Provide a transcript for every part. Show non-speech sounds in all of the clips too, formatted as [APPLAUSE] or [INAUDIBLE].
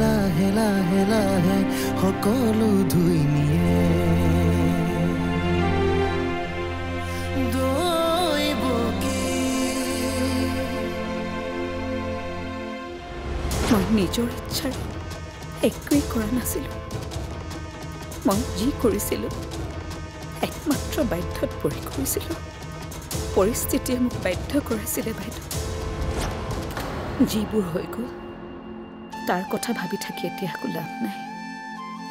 লাহে লাহে লাহে সকলো ধুই নিয়ে। মই নিজৰ ইচ্ছাৰে একোৱেই কৰা নাছিলোঁ। মই যি কৰিছিলোঁ একমাত্ৰ বাধ্যত পৰি কৰিছিলোঁ। পৰিস্থিতিয়ে মোক বাধ্য কৰাইছিলে বাইদেউ। যিবোৰ হৈ গ'ল তাৰ কথা ভাবি থাকি এতিয়া একো লাভ নাই।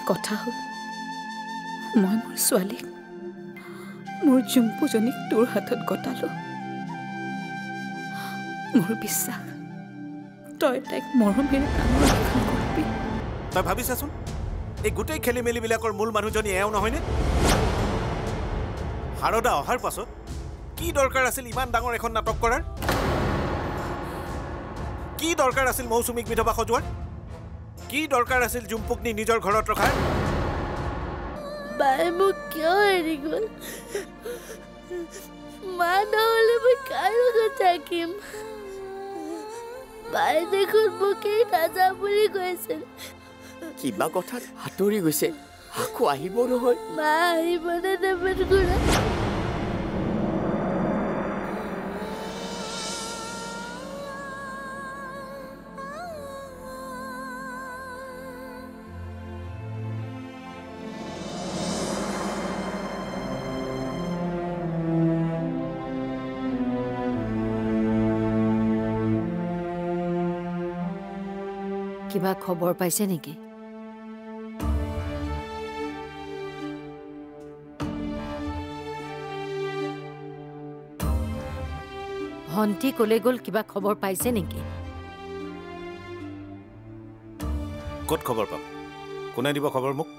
কথা হ'ল মই মোৰ ছোৱালীক মোৰ জুম্পুজনীক তোৰ হাতত গতালোঁ। মোৰ বিশ্বাস তই তাইক মৰমেৰে তই ভাবিছাচোন এই গোটেই খেলি মেলিবিলাকৰ মূল মানুহজনী এওঁ নহয়নে? শাৰদা অহাৰ পাছত কি দৰকাৰ আছিল ইমান ডাঙৰ এখন নাটক কৰাৰ? কি দৰকাৰ আছিল মৌচুমীক বিধৱা সজোৱাৰ? কি দৰকাৰ আছিল জুম্পুকনি নিজৰ ঘৰত ৰখাৰ? বাই মোক কিয় এৰি গ'ল? মা নহ'লে মই কাৰ লগত থাকিম। বাই দেখোন মোক এই নাযাওঁ বুলি কৈছিল। কিবা কথাত সাঁতৰি গৈছে। আকৌ আহিব নহয়। মা আহিবনে নেবেন খুৰা কিবা খবৰ পাইছে নেকি? ভণ্টি কলে গ'ল কিবা খবৰ পাইছে নেকি? ক'ত খবৰ পাম? কোনে দিব খবৰ মোক?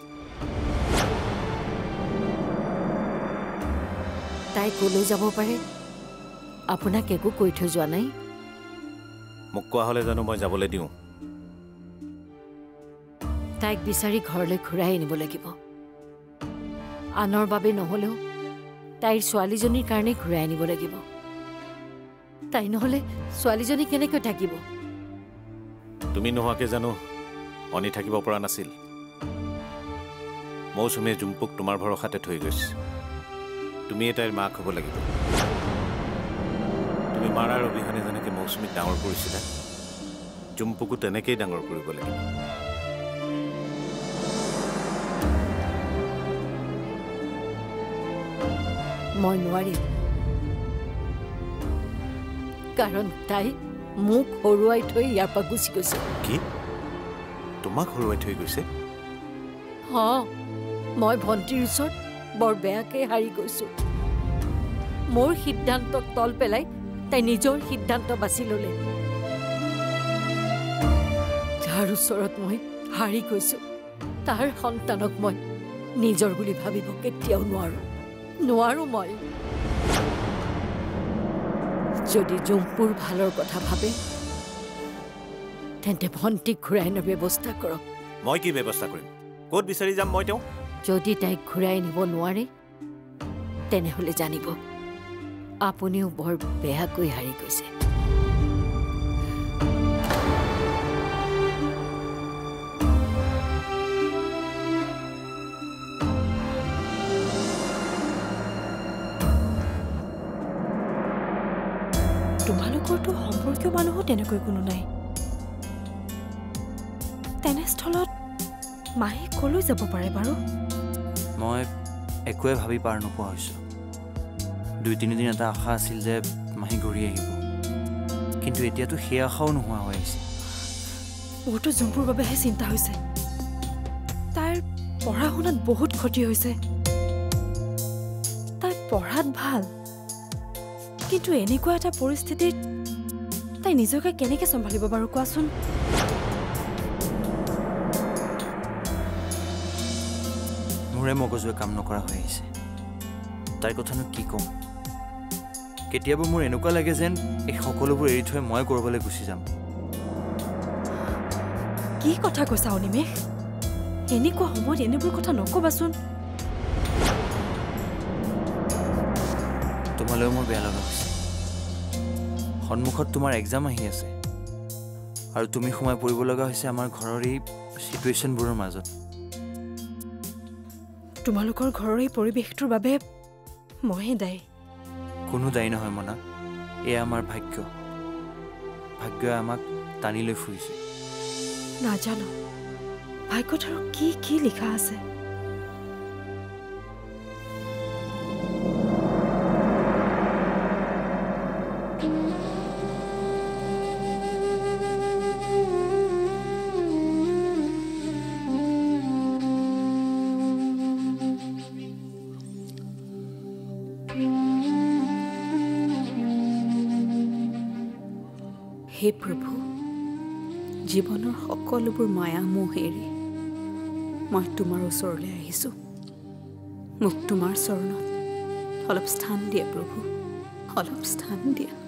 তাই কলৈ যাব পাৰে? আপোনাক একো কৈ থৈ যোৱা নাই? মোক কোৱা হ'লে জানো মই যাবলৈ দিওঁ? তাইক বিচাৰি ঘৰলৈ ঘূৰাই আনিব লাগিব। আনৰ বাবে নহ'লেও তাইৰ ছোৱালীজনীৰ কাৰণে ঘূৰাই আনিব লাগিব। তাই নহ'লে ছোৱালীজনী কেনেকৈ থাকিব? তুমি নোহোৱাকৈ জানো অনি থাকিব পৰা নাছিল। মৌচুমীয়ে জুম্পুক তোমাৰ ভৰসাতে থৈ গৈছে। তুমিয়ে তাইৰ মাক হ'ব লাগিব। তুমি মাৰাৰ অবিহনে যেনেকৈ মৌচুমীক ডাঙৰ কৰিছিলা জুম্পুকো তেনেকেই ডাঙৰ কৰিব লাগিব। মই নোৱাৰিম। কাৰণ তাই মোক হৰুৱাই থৈ ইয়াৰ পৰা গুচি গৈছে। কি? তোমাক হৰুৱাই থৈ গৈছে? হ মই ভণ্টিৰ ওচৰত বৰ বেয়াকৈ হাৰি গৈছো। মোৰ সিদ্ধান্তক তল পেলাই তাই নিজৰ সিদ্ধান্ত বাছি ল'লে। যাৰ ওচৰত মই হাৰি গৈছো তাৰ সন্তানক মই নিজৰ বুলি ভাবিব কেতিয়াও নোৱাৰো। নোৱাৰো মই। যদি জম্পুৰ ভালৰ কথা ভাবে তেন্তে ভণ্টিক ঘূৰাই অনাৰ ব্যৱস্থা কৰক। মই কি ব্যৱস্থা কৰিম? ক'ত বিচাৰি যাম মই তেওঁ যদি তাইক ঘূৰাই নিব নোৱাৰে তেনেহ'লে জানিব। আপুনিও বৰ বেয়াকৈ হাৰি গৈছে। মানুহো তেনেকৈ কোনো নাই। তেনেস্থলত মাহী কলৈ যাব পাৰে বাৰু? মই একোৱে ভাবি পাৰ নোপোৱা হৈছোঁ। দুই তিনিদিন এটা আশা আছিল যে মাহী ঘূৰি আহিব। কিন্তু এতিয়াতো সেই আশাও নোহোৱা হৈ আহিছে। মোৰতো জুম্পুৰ বাবেহে চিন্তা হৈছে। তাইৰ পঢ়া শুনাত বহুত ক্ষতি হৈছে। তাই পঢ়াত ভাল। কিন্তু এনেকুৱা এটা পৰিস্থিতিত তাই নিজকে কেনেকৈ চম্ভালিব বাৰু কোৱাচোন? মোৰে মগজুৱে কাম নকৰা হৈ আহিছে। তাইৰ কথানো কি ক'ম? কেতিয়াবা মোৰ এনেকুৱা লাগে যেন এই সকলোবোৰ এৰি থৈ মই ক'ৰবালৈ গুচি যাম। কি কথা কৈছা অনিমেষ এনেকুৱা সময়ত এনেবোৰ কথা নক'বাচোন। তোমালৈও মোৰ বেয়া লগা হৈছে। সন্মুখত তোমাৰ এক্সাম আহি আছে। আৰু তুমি সোমাই পৰিব লগা হৈছে আমাৰ ঘৰৰ এই চিটুৱেশ্যনবোৰৰ মাজত। তোমালোকৰ ঘৰৰ এই পৰিৱেশটোৰ বাবে মইহে দায়ী। কোনো দায়ী নহয় মনা। এয়া আমাৰ ভাগ্য। ভাগ্যই আমাক টানি লৈ ফুৰিছে। নাজানো। ভাগ্যত আৰু কি কি লিখা আছে? হে প্ৰভু জীৱনৰ সকলোবোৰ মায়া মোহ এৰি মই তোমাৰ ওচৰলৈ আহিছোঁ। মোক তোমাৰ চৰণত অলপ স্থান দিয়া প্ৰভু। অলপ স্থান দিয়া।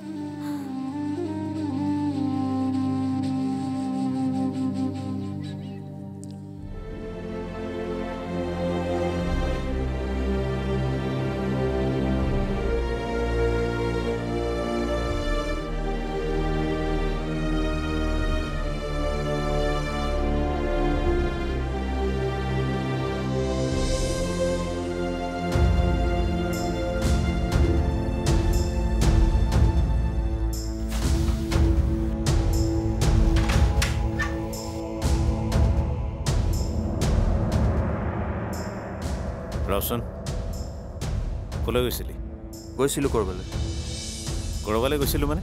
ক'লৈ গৈছিলি? গৈছিলোঁ ক'ৰবালৈ। ক'ৰবালৈ গৈছিলোঁ মানে?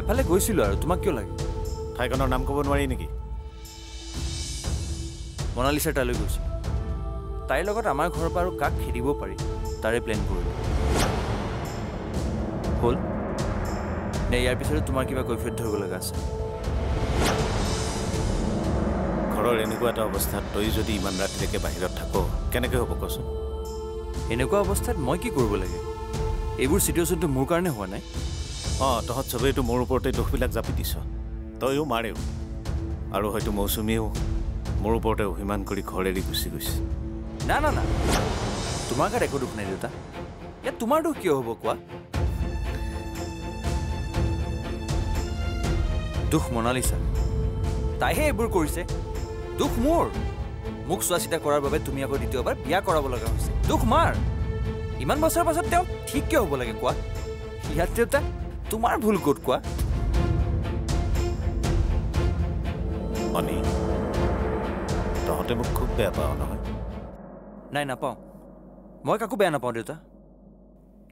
এফালে গৈছিলোঁ আৰু তোমাক কিয় লাগে? ঠাইখনৰ নাম ক'ব নোৱাৰি নেকি? মনালিছাৰ তালৈ গৈছিলোঁ। তাইৰ লগত আমাৰ ঘৰৰ পৰা আৰু কাক খেদিব পাৰি তাৰে প্লেন কৰিলোঁ। হ'ল? নে ইয়াৰ পিছতো তোমাৰ কিবা কৈফিয়ত ধৰিব লগা আছে? ঘৰৰ এনেকুৱা এটা অৱস্থাত তই যদি ইমান ৰাতিলৈকে বাহিৰত থাক কেনেকৈ হ'ব কচোন? এনেকুৱা অৱস্থাত মই কি কৰিব লাগে? এইবোৰ চিটুৱেশ্যনটো মোৰ কাৰণে হোৱা নাই। অঁ তহঁত চবেইতো মোৰ ওপৰতে দোষবিলাক জাপি দিছ। তইও মাৰেও। আৰু হয়তো মৌচুমীয়েও মোৰ ওপৰতে অভিমান কৰি ঘৰ এৰি গুচি গৈছে। না না না। তোমাৰ গাত একো দুখ নাই দেউতা। ইয়াত তোমাৰ দুখ কিয় হ'ব কোৱা? দুখ মনালিছা। তাইহে এইবোৰ কৰিছে। দুখ মোৰ। মোক চোৱা চিতা কৰাৰ বাবে তুমি আকৌ দ্বিতীয়বাৰ বিয়া কৰাব লগা হৈছে। দুখ মাৰ। ইমান বছৰৰ পাছত তেওঁ ঠিক কিয় হ'ব লাগে কোৱা? ইয়াত দেউতা তোমাৰ ভুল ক'ত কোৱা? অনি তহঁতে মোক খুব বেয়া পাওঁ নহয়। নাই নাপাওঁ। মই কাকো বেয়া নাপাওঁ দেউতা।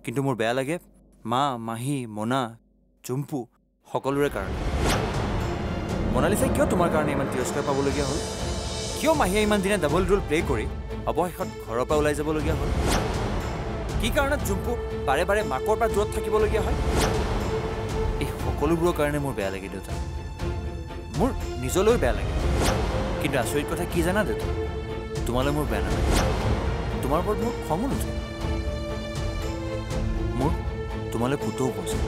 কিন্তু মোৰ বেয়া লাগে মা মাহী মনা জুম্পু সকলোৰে কাৰণে। মনালিচাই কিয় তোমাৰ কাৰণে ইমান তিৰস্কাৰ পাবলগীয়া হ'ল? কিয় মাহীয়ে ইমান দিনে ডাবল ৰোল প্লে' কৰি অৱশেষত ঘৰৰ পৰা ওলাই যাবলগীয়া হ'ল? কি কাৰণত জুম্পু বাৰে বাৰে মাকৰ পৰা দূৰত থাকিবলগীয়া হয়? এই সকলোবোৰৰ কাৰণে মোৰ বেয়া লাগে দেউতা। মোৰ নিজলৈও বেয়া লাগে। কিন্তু আচৰিত কথা কি জানা দেউতা? তোমালৈ মোৰ বেয়া নালাগে। তোমাৰ ওপৰত মোৰ খঙো নুঠে। মোৰ তোমালৈ পুতৌ কৈছে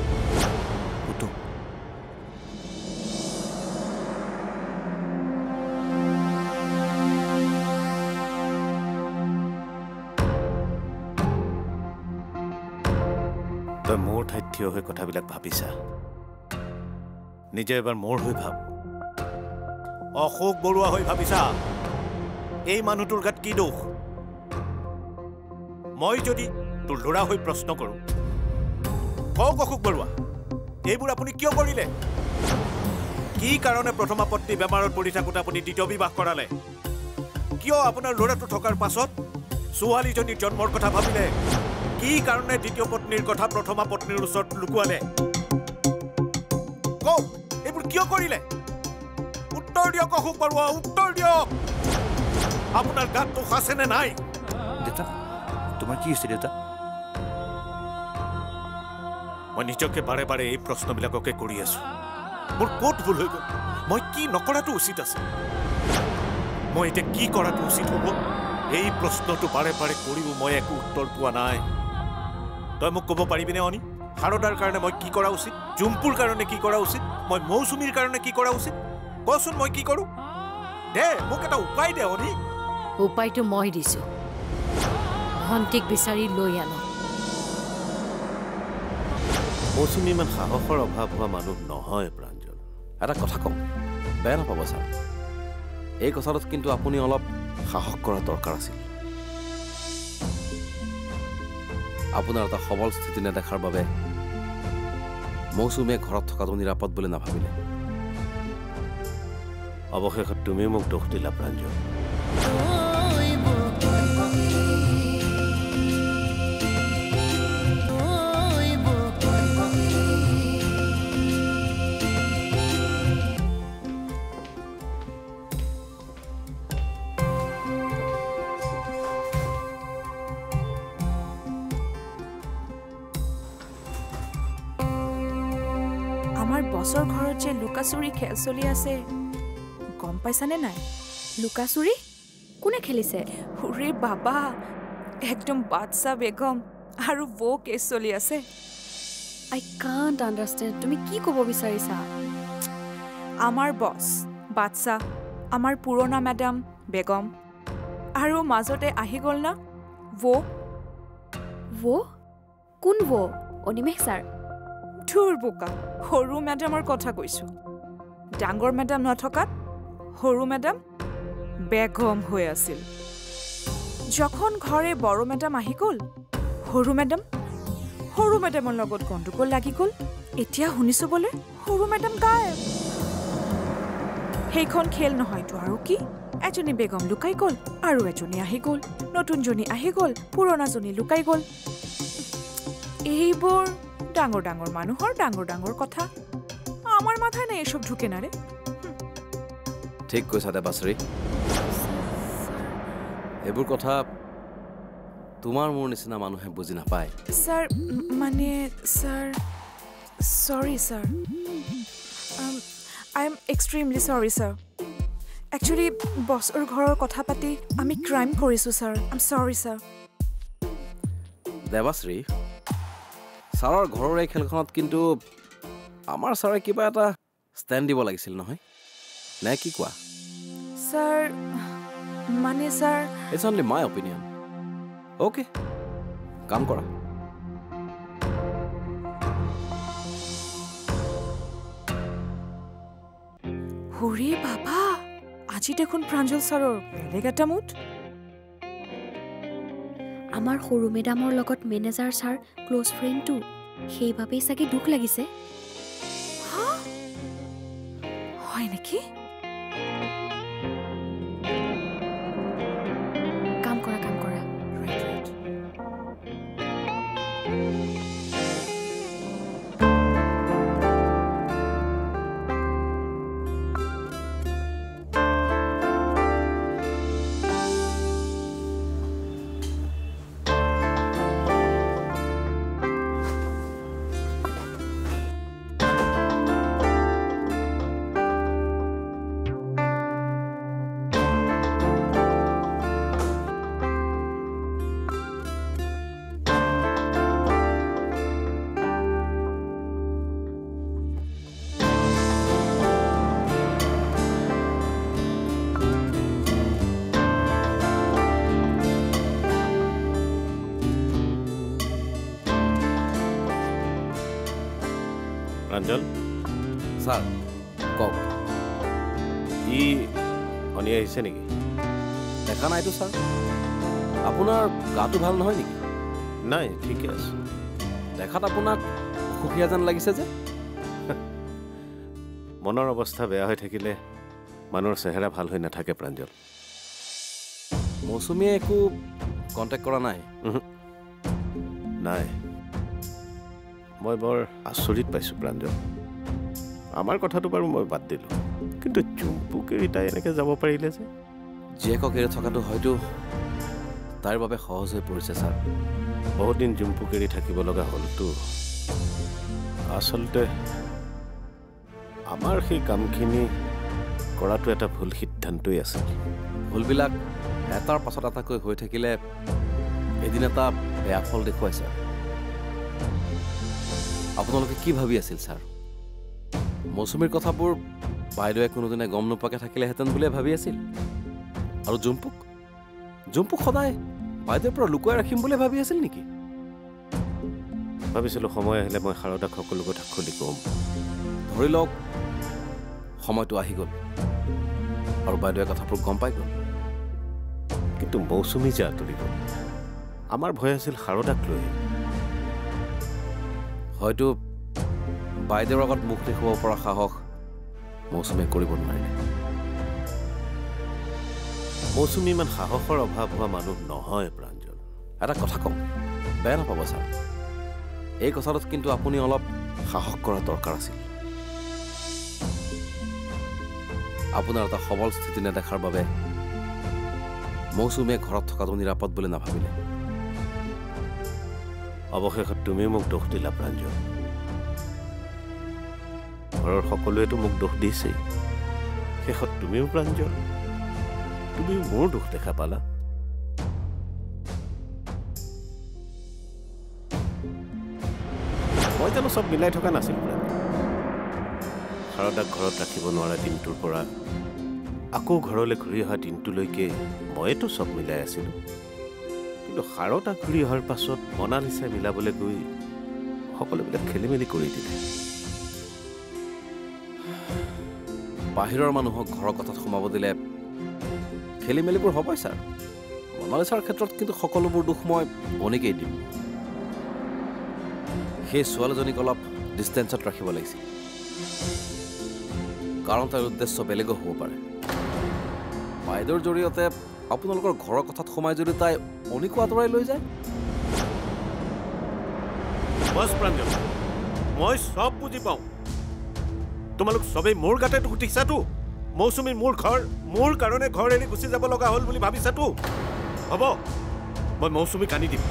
থিয় হৈ কথাবিলাক ভাবিছা। নিজে এবাৰ মোৰ হৈ ভাব। অশোক বৰুৱা হৈ ভাবিছা। এই মানুহটোৰ গাত কি দোষ? মই যদি তোৰ ল'ৰা হৈ প্ৰশ্ন কৰোঁ। কওক অশোক বৰুৱা এইবোৰ আপুনি কিয় কৰিলে? কি কাৰণে প্ৰথমা পত্নী বেমাৰত পৰি থাকোঁতে আপুনি দ্বিতীয় বিবাহ কৰালে? কিয় আপোনাৰ ল'ৰাটো থকাৰ পাছত ছোৱালীজনীৰ জন্মৰ কথা ভাবিলে? কি কাৰণে দ্বিতীয় পত্নীৰ কথা প্ৰথমা পত্নীৰ ওচৰত লুকুৱালে? কওক এইবোৰ কিয় কৰিলে? উত্তৰ দিয়ক অশোক বৰুৱা উত্তৰ দিয়ক! আপোনাৰ গাত দোষ আছে নে নাই? দেউতা তোমাৰ কি হৈছে দেউতা? মই নিজকে বাৰে বাৰে এই প্ৰশ্নবিলাককে কৰি আছো। মোৰ ক'ত ভুল হৈ গ'ল? মই কি নকৰাটো উচিত আছে? মই এতিয়া কি কৰাটো উচিত হ'ব? এই প্ৰশ্নটো বাৰে বাৰে কৰিও মই একো উত্তৰ পোৱা নাই। তই মোক ক'ব পাৰিবিনে অনি? শাৰদাৰ কাৰণে মই কি কৰা উচিত? জুম্পুৰ কাৰণে কি কৰা উচিত? মই মৌচুমীৰ কাৰণে কি কৰা উচিত? কচোন মই কি কৰোঁ? দে মোক এটা উপায় দে অনি। উপায়টো মই দিছোঁ। ভণ্টিক বিচাৰি লৈ আনক মৌচুমী ইমান সাহসৰ অভাৱ হোৱা মানুহ নহয় প্ৰাঞ্জল। এটা কথা কওঁ বেয়া নাপাব ছাৰ। এই কথাটোত কিন্তু আপুনি অলপ সাহস কৰা দৰকাৰ আছিল। আপোনাৰ এটা সবল স্থিতি নেদেখাৰ বাবে মৌচুমীয়ে ঘৰত থকাটো নিৰাপদ বুলি নাভাবিলে। অৱশেষত তুমি মোক দোষ দিলা প্ৰাঞ্জল। লুকাচুৰি খেল চলি আছে গম পাইছানে নাই লুকাচুৰি কোনে খেলিছে হুৰে বাবা একদম বাদশাহ বেগম আৰু বৌ কেছ চলি আছে আই কাণ্ট আণ্ডাৰষ্টেণ্ড তুমি কি ক'ব বিচাৰিছা আমাৰ বছ বাদশাহ আমাৰ পুৰণা মেডাম বেগম আৰু মাজতে আহি গ'ল না বৌ ৱ' কোন ৱ' অনিমেষ ছাৰ ধুৰ বোকা সৰু মেডামৰ কথা কৈছো ডাঙৰ মেডাম নথকাত সৰু মেডাম বেগম হৈ আছিল। যখন ঘৰে বড়ো মেডাম আহি গ'ল সৰু মেডাম সৰু মেডামৰ লগত গণ্ডগোল লাগি গ'ল এতিয়া শুনিছো বোলে সৰু মেডাম গায়ব। সেইখন খেল নহয়তো আৰু কি? এজনী বেগম লুকাই গ'ল আৰু এজনী আহি গ'ল নতুনজনী আহি গ'ল পুৰণাজনী লুকাই গ'ল। এইবোৰ ডাঙৰ ডাঙৰ মানুহৰ ডাঙৰ ডাঙৰ কথা। আমাৰ মাথায় নাই এসব ঢুকে না ৰে। ঠিক কৈছা দেৱাশ্ৰী এইবোৰ কথা তোমাৰ মোৰ নিচিনা মানুহে বুজি নাপায়। স্যাৰ উম, মানে sir sorry sir. I am extremely sorry sir actually বছৰ ঘৰৰ কথা পাতি আমি ক্ৰাইম কৰিছোঁ sir I am sorry sir Debashree ছাৰৰ ঘৰৰ এই খেলখনত কিন্তু আমাৰ ছাৰে কিবা এটা ষ্টেণ্ড দিব লাগিছিল নহয়। নে কি কোৱা? ছাৰ মানে sir? It's only my opinion okay কাম কৰা। হৰে বাবা আজি দেখোন প্ৰাঞ্জল ছাৰৰ বেলেগ এটা মুঠ আমাৰ সৰু মেডামৰ লগত মেনেজাৰ ছাৰ ক্ল'জ ফ্ৰেণ্ডটো সেইবাবেই চাগে দুখ লাগিছে। প্ৰাঞ্জল ছাৰ কওক। ই শনি আহিছে নেকি? দেখা নাইতো ছাৰ আপোনাৰ গাটো ভাল নহয় নেকি? নাই ঠিকে আছে। দেখাত আপোনাক অসুখীয়া যেন লাগিছে যে। [LAUGHS] মনৰ অৱস্থা বেয়া হৈ থাকিলে মানুহৰ চেহেৰা ভাল হৈ নাথাকে প্ৰাঞ্জল। মৌচুমীয়ে একো কণ্টেক্ট কৰা নাই? নাই। মই বৰ আচৰিত পাইছোঁ প্ৰাঞ্জল আমাৰ কথাটো বাৰু মই বাদ দিলোঁ। কিন্তু চুম্পুকে তাই এনেকৈ যাব পাৰিলে যে। জীয়েকক এৰি থকাটো হয়তো তাইৰ বাবে সহজ হৈ পৰিছে ছাৰ। বহুত দিন জুম্পুক এৰি থাকিব লগা হ'লতো। আচলতে আমাৰ সেই কামখিনি কৰাটো এটা ভুল সিদ্ধান্তই আছিল। ভুলবিলাক এটাৰ পাছত এটাকৈ হৈ থাকিলে এদিন এটা বেয়া ফল দেখুৱাই ছাৰ। আপোনালোকে কি ভাবি আছিল ছাৰ? মৌচুমীৰ কথাবোৰ বাইদেৱে কোনোদিনে গম নোপোৱাকৈ থাকিলেহেঁতেন বুলিয়ে ভাবি আছিল। আৰু জুম্পুক? জুম্পুক সদায় বাইদেউৰ পৰা লুকুৱাই ৰাখিম বুলিয়ে ভাবি আছিল নেকি? ভাবিছিলোঁ সময় আহিলে মই শাৰদাক সকলো কথা খুলি ক'ম। ধৰি লওক সময়টো আহি গ'ল আৰু বাইদেৱে কথাবোৰ গম পাই গ'ল। কিন্তু মৌচুমী যে আঁতৰি গ'ল আমাৰ ভয় আছিল শাৰদাক লৈ হয়তো বাইদেউৰ আগত মুখ দেখুৱাব পৰা সাহস মৌচুমীয়ে কৰিব নোৱাৰিলে। মৌচুমী ইমান সাহসৰ অভাৱ হোৱা মানুহ নহয় প্ৰাঞ্জল। এটা কথা কম বেয়া নাপাব ছাৰ। এই কথাটোত কিন্তু আপুনি অলপ সাহস কৰা দৰকাৰ আছিল। আপোনাৰ এটা সবল স্থিতি নেদেখাৰ বাবে মৌচুমীয়ে ঘৰত থকাটো নিৰাপদ বুলি নাভাবিলে। অৱশেষত তুমি মোক দোষ দিলা প্ৰাঞ্জল। ঘৰৰ সকলোৱেতো মোক দোষ দিছেই। শেষত তুমিও প্ৰাঞ্জল তুমিও মোৰ দোষ দেখা পালা। মই জানো চব মিলাই থকা নাছিলোঁ শাৰদাক ঘৰত ৰাখিব নোৱাৰা দিনটোৰ পৰা আকৌ ঘৰলৈ ঘূৰি অহা দিনটোলৈকে ময়েতো চব মিলাই আছিলোঁ। কিন্তু শাৰদা ঘূৰি অহাৰ পাছত মনালিচাই মিলাবলৈ গৈ সকলোবিলাক খেলি মেলি কৰি দিলে। বাহিৰৰ মানুহক ঘৰৰ কথাত সোমাব দিলে খেলি মেলিবোৰ হ'বই ছাৰ। মনালিছাৰ ক্ষেত্ৰত কিন্তু সকলোবোৰ দুখ মই বনিকেই দিম। সেই ছোৱালীজনীক অলপ ডিষ্টেঞ্চত ৰাখিব লাগিছিল। কাৰণ তাইৰ উদ্দেশ্য বেলেগো হ'ব পাৰে। বাইদেউৰ জৰিয়তে আপোনালোকৰ ঘৰৰ কথাত সোমাই যদি তাই অনিকো আঁতৰাই লৈ যায়? মই চব বুজি পাওঁ। তোমালোক চবেই মোৰ গাতে দিছাতো মৌচুমী মোৰ ঘৰ মোৰ কাৰণে ঘৰ এৰি গুচি যাব লগা হ'ল বুলি ভাবিছাতো হ'ব মই মৌচুমীক আনি দিম।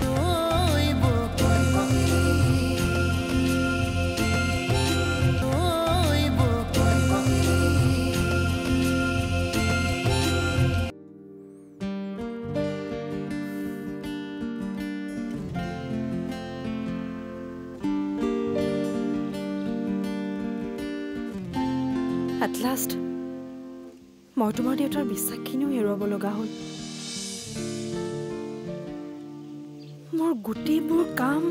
মই তোমাৰ দেউতাৰ বিশ্বাসখিনিও হেৰুৱাব লগা হ'ল। মোৰ গোটেইবোৰ কাম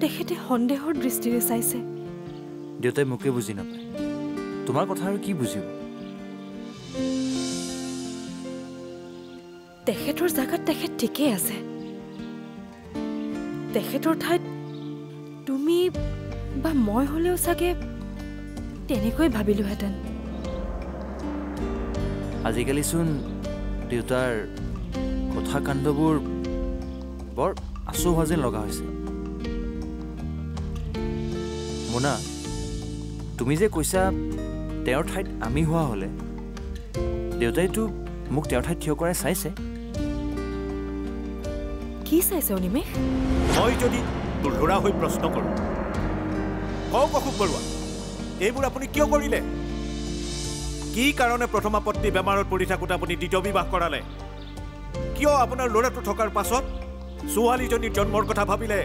তেখেতে সন্দেহৰ দৃষ্টিৰে চাইছে। দেউতাই মোকে বুজি নাপায়। তোমাৰ কথা আৰু কি বুজিব? তেখেতৰ জেগাত তেখেত ঠিকেই আছে। তেখেতৰ ঠাইত তুমি বা মই হ'লেও চাগে তেনেকৈ ভাবিলোহেঁতেন। আজিকালিচোন দেউতাৰ কথা কাণ্ডবোৰ বৰ আচু হোৱা যেন লগা হৈছে। মোনা তুমি যে কৈছা তেওঁৰ ঠাইত আমি হোৱা হ'লে দেউতাইতো মোক তেওঁৰ ঠাইত থিয় কৰাই চাইছে। কি চাইছে অনিমেষ? মই যদি দুৰ্ধৰা হৈ প্ৰশ্ন কৰোঁ কওক অশোক বৰুৱা এইবোৰ আপুনি কিয় কৰিলে? কি কাৰণে প্ৰথমা পত্নী বেমাৰত পৰি থাকোঁতে আপুনি দ্বিতীয় বিবাহ কৰালে? কিয় আপোনাৰ ল'ৰাটো থকাৰ পাছত? ছোৱালীজনীৰ জন্মৰ কথা ভাবিলে।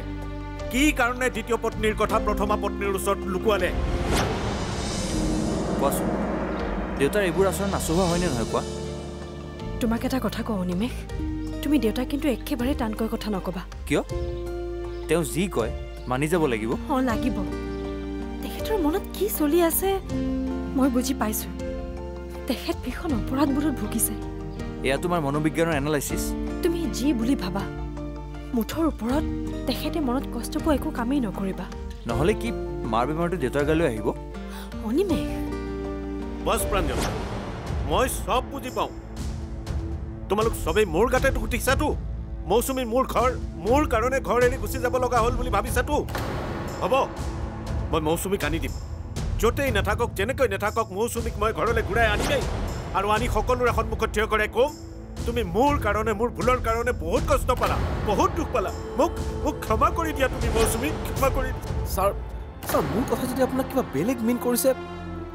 কি কাৰণে দ্বিতীয় পত্নীৰ কথা প্ৰথমা পত্নীৰ ওচৰত লুকুৱালে? কোৱাচোন দেউতাৰ এইবোৰ আচৰণ নাচোৱা হয়নে নহয় কোৱা? তোমাক এটা কথা কওঁ অনিমেষ। তুমি দেউতাক কিন্তু একেবাৰে টানকৈ কথা নকবা। কিয়? তেওঁ যি কয় মানি যাব লাগিব। অঁ লাগিব। তেখেতৰ মনত কি চলি আছে মই বুজি পাইছো। তেখেত ভীষণ অপৰাধবোধত ভুগিছে। এয়া তোমাৰ মনোবিজ্ঞানৰ এনালাইচিছ তুমি যি বুলি ভাবা মুঠৰ ওপৰত তেখেতে মনত কষ্ট পোৱা একো কামেই নকৰিবা। নহ'লে কি মাৰ বেমাৰটো দেউতাৰ গালৈ আহিব? অনিমেষ বছ প্ৰাঞ্জল মই চব বুজি পাওঁ। তোমালোক চবেই মোৰ গাতে দিছাতো মৌচুমী মোৰ ঘৰ মোৰ কাৰণে ঘৰ এৰি গুচি যাব লগা হ'ল বুলি ভাবিছাতো হ'ব মই মৌচুমীক আনি দিম। যতেই নাথাকক যেনেকৈ নাথাকক মৌচুমীক মই ঘৰলৈ ঘূৰাই আনিমেই আৰু আনি সকলোৰে সন্মুখত থিয় কৰাই কম তুমি মোৰ কাৰণে মোৰ ভুলৰ কাৰণে বহুত কষ্ট পালা বহুত দুখ পালা। মোক মোক ক্ষমা কৰি দিয়া তুমি মৌচুমীক ক্ষমা কৰি ছাৰ ছাৰ মোৰ কথা যদি আপোনাক কিবা বেলেগ মিন কৰিছে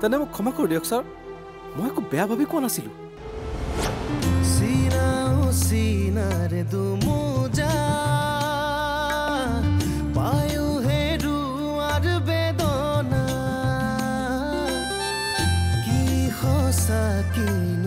তেনে মোক ক্ষমা কৰি দিয়ক ছাৰ। মই একো বেয়া ভাবি কোৱা নাছিলোঁ। কি সঁচা কিনো মিছা